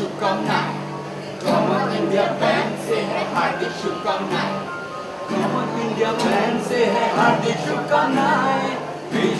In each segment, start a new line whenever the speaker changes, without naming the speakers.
should come now. Come on in their band, say hey, Hardik should come now. Come on in band, say hey, Hardik should come now.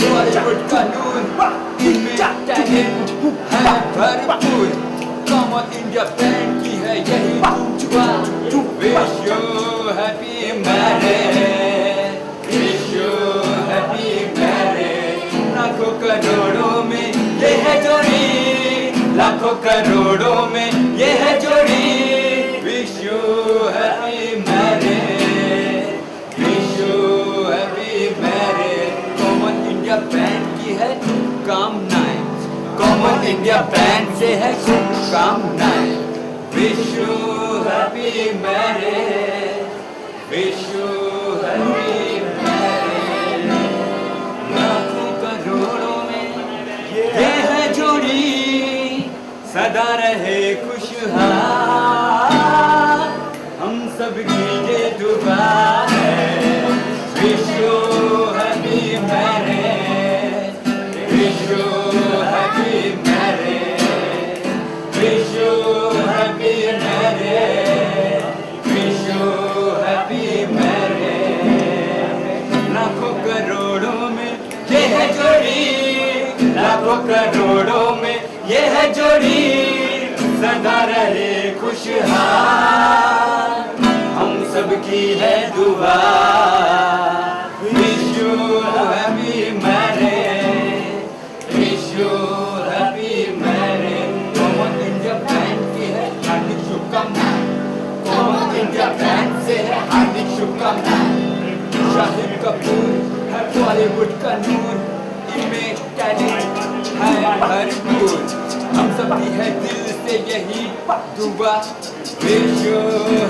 है है है यही लाखों करोड़ों में ये है जोड़ी लाखों करोड़ों में है जोड़ी हैप्पी कामनाएँ कॉमन इंडिया बैंड से है शुभकामनाएँ wish you happy marriage wish you happy ये है जोड़ी। सदा रहे खुशहाल। हम सब की ये दुआ करोड़ों में ये है जोड़ी सदा रहे खुशहाल हम सबकी है दुआ। कपूर है बॉलीवुड का नूर इमेज टैलेंट है भरपूर हम सबकी है दिल से यही दुआ।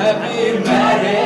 है बेमारे